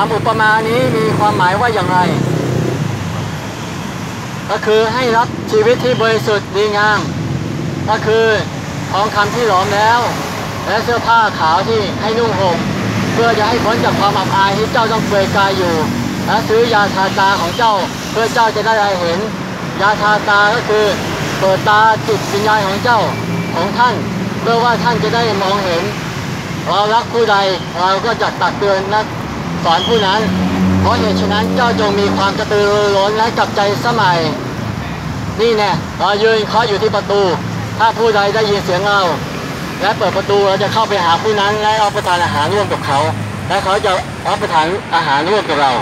คำอุปมานี้มีความหมายว่าอย่างไร ก็คือให้รับชีวิตที่บริสุทธิ์ดีงาม ก็คือทองคำที่หลอมแล้ว และเสื้อผ้าขาวที่ให้นุ่งห่มเพื่อจะให้พ้นจากความอับอายที่เจ้าต้องเปลือยกายอยู่ และซื้อยาทาตาของเจ้าเพื่อเจ้าจะได้เห็น ยาทาตาก็คือเปิดตาจิตวิญญาณของเจ้าของท่าน เพื่อว่าท่านจะได้มองเห็น เรารักผู้ใดเราก็จะตักเตือนและ สอนผู้นั้น เพราะเหตุฉะนั้นเจ้าจงมีความกระตือรือร้นและกับใจสมัย นี่แน่เรายืนเคาะอยู่ที่ประตู ถ้าผู้ใดได้ยินเสียงเราและเปิดประตูเราจะเข้าไปหาผู้นั้นและรับประทานอาหารร่วมกับเขา และเขาจะรับประทานอาหารร่วมกับเรา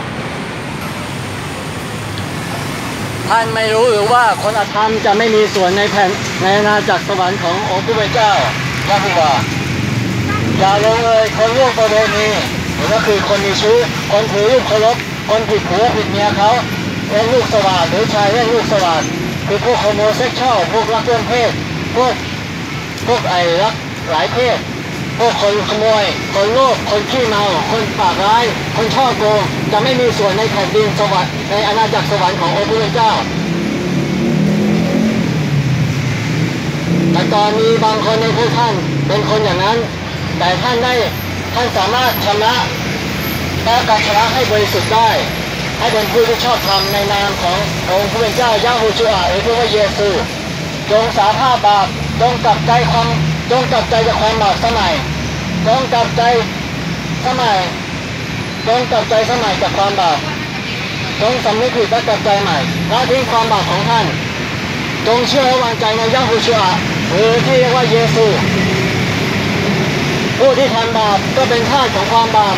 ท่านไม่รู้หรือว่าคนอธรรมจะไม่มีส่วนในแผ่นในอาณาจักรสวรรค์ขององค์ผู้เป็นเจ้าพระผู้ว่าอย่าหลงเลยคนล่วงประเวณี ก็คือคนมีชู้คนถือรูปเคารพคนผิดผัวผิดเมียเขาเลี้ยงลูกสวาทหรือชายเลี้ยงลูกสวาทคือพวก homosexual พวกรักเลื่อนเพศพวกพวกไอ้รักหลายเพศพวกคนขโมย คนโลภคนขี้เมา คนปากร้าย คนฉ้อโกงจะไม่มีส่วนในแผ่นดินสวรรค์ในอาณาจักรสวรรค์ขององค์พระเจ้า แต่ก่อนมีบางคนในพวกท่านเป็นคนอย่างนั้น แต่ท่านได้ ท่านสามารถชำระและการชำระให้บริสุทธิ์ได้ ให้เป็นผู้ที่ชอบธรรมในนามขององค์พระเป็นเจ้ายาฮูชัวหรือพระว่าเยซูจงสาภาพบาปจงกลับใจความจงกลับใจจากความบาปสมัยจงกลับใจสมัยจงกลับใจสมัยจากความบาปจงสำนึกผิดและกลับใจใหม่ละทิ้งความบาปของท่านจงเชื่อและวางใจในยาฮูชัวหรือที่เรียกว่าเยซู ผู้ที่ทำบาปก็เป็นทาสของความบาป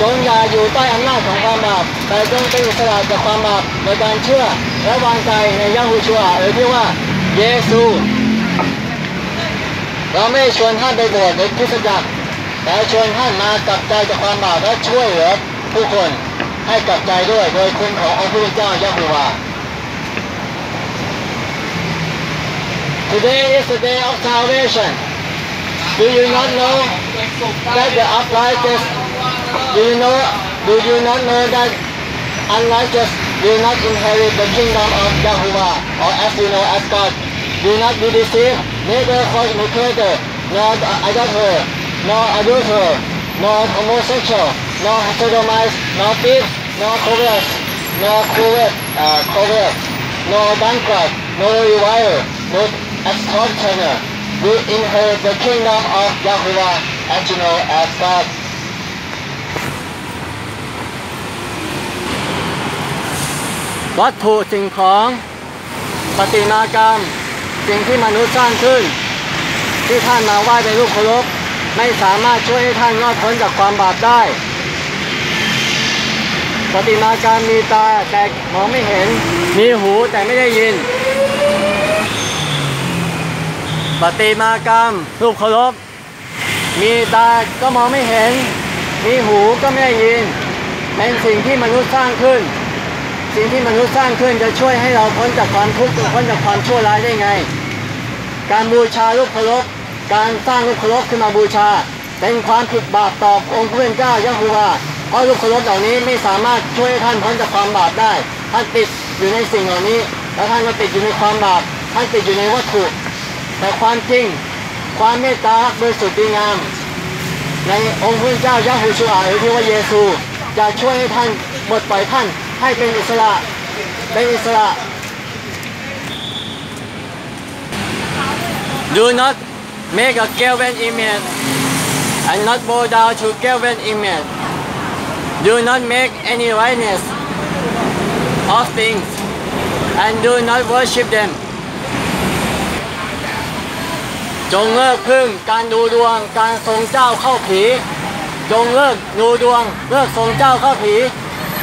จงอย่าอยู่ใต้อำนาจของความบาปแต่จงเป็นอิสระจากความบาปโดยการเชื่อและวางใจในยาฮูชัวหรือที่ว่าเยซู เราไม่ชวนท่านไปบสถ์หรือคริสตจักรแต่ชวนท่านมากลับใจจากความบาปและช่วยเหลือผู้คนให้กลับใจด้วยโดยคุณขององค์พระเจ้ายาฮูวา Today is the day of salvation. Do you not know that the uprighteous? Do you know? Do you not know that unrighteous will not inherit the kingdom of Yahuwah, or as you know as God? Do not be deceived, neither fornicator, nor idolater, nor adulterer, nor homosexual, nor sodomite, nor thief, nor covetous, nor covet, uh, covet, nor bankrupt, nor reviler, exalted. will inherit the kingdom of Yahuwah as you know as God. วัตถุสิ่งของปฏิมากรรม สิ่งที่มนุษย์สร้างขึ้น ที่ท่านมาไหว้เป็นรูปเคารพไม่สามารถช่วยให้ท่านรอดพ้นจากความบาปได้ปฏิมากรรมมีตาแต่มองไม่เห็น มีหูแต่ไม่ได้ยิน ปฏิมากรรม รูปเคารพ มีตาก็มองไม่เห็น มีหูก็ไม่ได้ยิน เป็นสิ่งที่มนุษย์สร้างขึ้น สิ่งที่มนุษย์สร้างขึ้นจะช่วยให้เราพ้นจากความทุกข์พ้นจากความชั่วร้ายได้ไง การบูชารูปเคารพ การสร้างรูปเคารพขึ้นมาบูชา เป็นความผิดบาปต่อองค์พระเป็นเจ้ายะโฮวาเพราะรูปเคารพเหล่านี้ไม่สามารถช่วยท่านพ้นจากความบาปได้ ท่านติดอยู่ในสิ่งเหล่านี้ แล้วท่านก็ติดอยู่ในความบาป ท่านติดอยู่ในวัตถุ แต่ความจริงความเมตตาบริสุทธิ์ดีงาม ในองค์พระเจ้ายะฮูชูอาหรือที่ว่าเยซู จะช่วยให้ท่านหมดปล่อยท่านให้เป็นอิสระเป็นอิสระ Do not make a Kelvin image and not bow down to Kelvin image. Do not make any likeness of things and do not worship them. จงเลิกพึ่งการดูดวงการทรงเจ้าเข้าผี จงเลิกดูดวง เลิกทรงเจ้าเข้าผี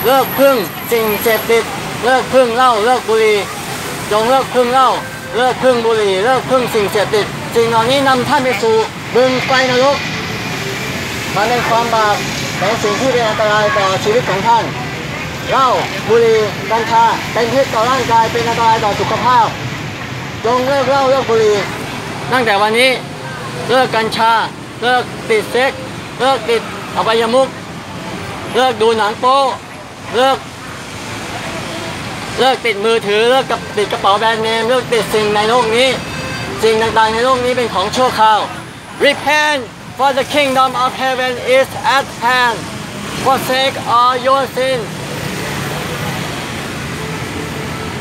เลิกพึ่งสิ่งเสพติด เลิกพึ่งเหล้าเลิกบุหรี่จงเลิกพึ่งเหล้าเลิกพึ่งบุหรี่เลิกพึ่งสิ่งเสพติดสิ่งเหล่านี้นำท่านไปสู่บึงไฟนรกมันเป็นความบาปเป็นสิ่งที่เป็นอันตรายต่อชีวิตของท่านเหล้าบุหรี่กัญชาเป็นพิษต่อร่างกายเป็นอันตรายต่อสุขภาพ จงเลิกเหล้าเลิกบุหรี่ ตั้งแต่วันนี้เลิกกัญชา เลิกติดเซ็ก เลิกติดอบายมุก เลิกดูหนังโป๊เลิก เลิกติดมือถือ เลิกกับติดกระเป๋าแบรนด์เนม เลิกติดสิ่งในโลกนี้ สิ่งต่างๆในโลกนี้เป็นของชั่วคราว Repent for the kingdom of heaven is at hand forsake all your sins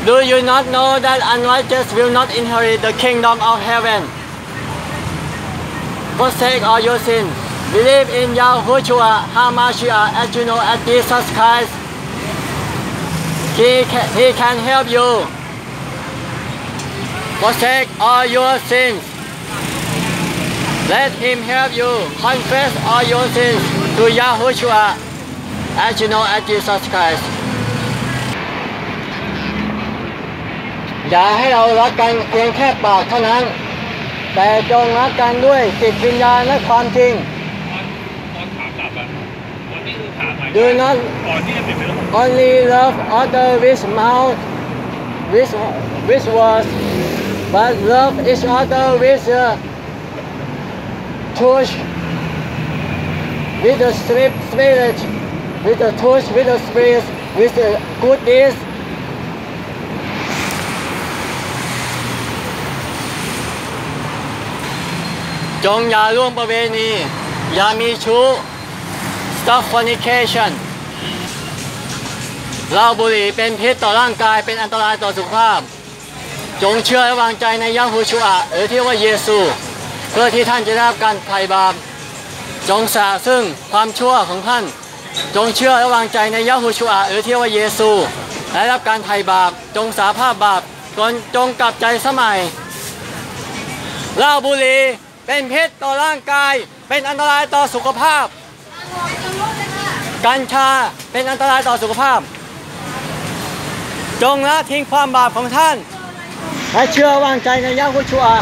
Do you not know that unrighteous will not inherit the kingdom of heaven Forsake all your sins Believe in Yahushua HaMashiach as you know as Jesus Christ He can, he can help you. Forsake all your sins. Let him help you. Confess all your sins to Yahushua as you know as Jesus Christ. อย่าให้เรารักกันเพียงแค่ปากเท่านั้น แต่จงรักกันด้วยจิตวิญญาณและความจริงตอนะวันนี้คือขาไป Do not ก่อนที่จะเปลี่ยนเป็นรถ only love other with mouth, with, with words, but love each other with uh, touch, with the spirit, spirit, with the touch, with the spirit, with the good deeds. จงอย่าร่วมประเวณี อย่ามีชู้ stop fornication เหล้าบุหรี่เป็นพิษต่อร่างกายเป็นอันตรายต่อสุขภาพ จงเชื่อและวางใจในยะฮูชูอาหรือที่ว่าเยซู เพื่อที่ท่านจะได้รับการไถ่บาปจงสาซึ่งความชั่วของท่าน จงเชื่อและวางใจในยะฮูชูอาหรือที่ว่าเยซูและได้รับการไถ่บาป จงสาภาพบาปจงจงกลับใจสมัยเหล้าบุหรี่ เป็นพิษต่อร่างกาย เป็นอันตรายต่อสุขภาพ กัญชาเป็นอันตรายต่อสุขภาพ จงละทิ้งความบาปของท่าน และเชื่อวางใจในยะฮูชูอา